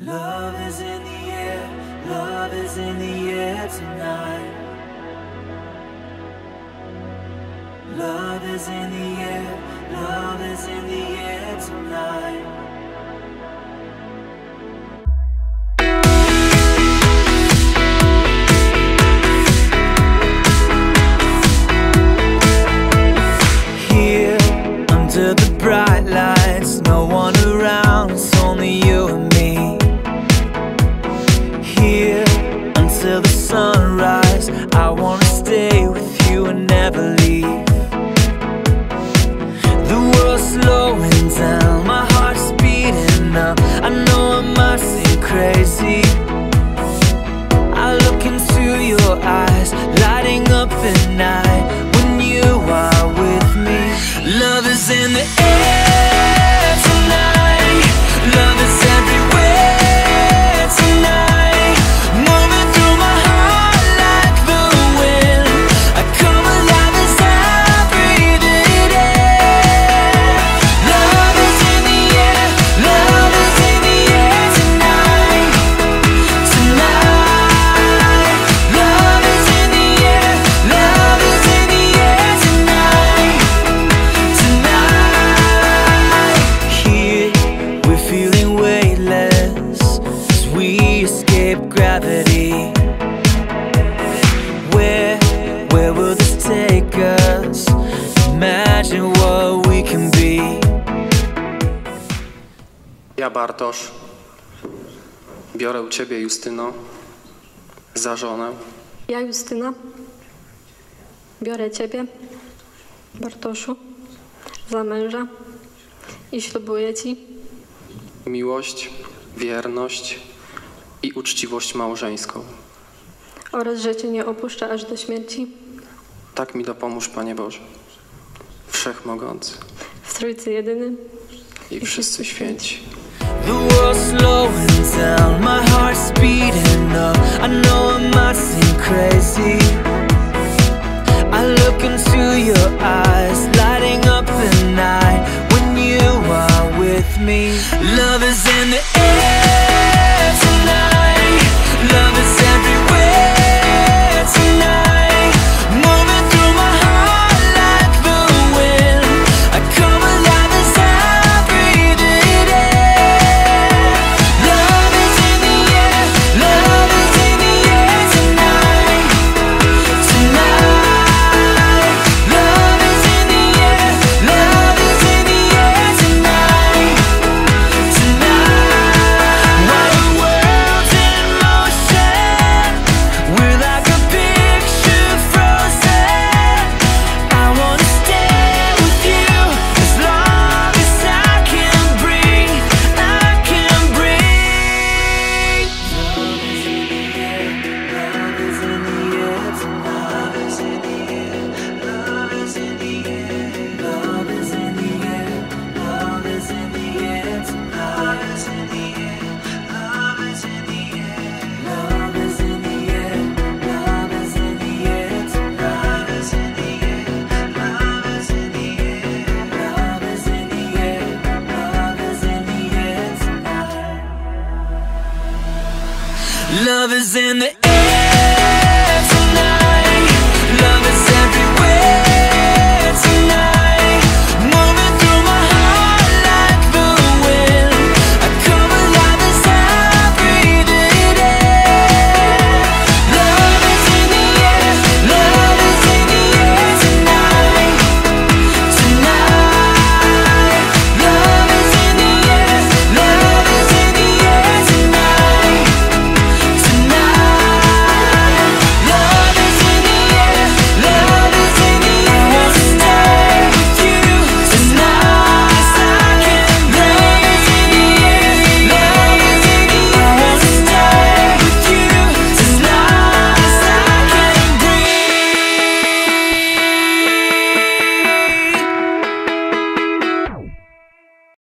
Love is in the air, love is in the air tonight. Love is in the air, love is in the air tonight. Here, under the bright light Ja, Bartosz, biorę u ciebie, Justyno, za żonę. Ja, Justyna, biorę ciebie, Bartoszu, za męża i ślubuję ci miłość, wierność i uczciwość małżeńską. Oraz, że cię nie opuszczę aż do śmierci. Tak mi dopomóż, Panie Boże, Wszechmogący, w Trójcy jedyny i wszyscy święci. The world's slowing down, my heart's speeding up. I know I might seem crazy. I look into your eyes, lighting up the night When you are with me. Love is in the love is in the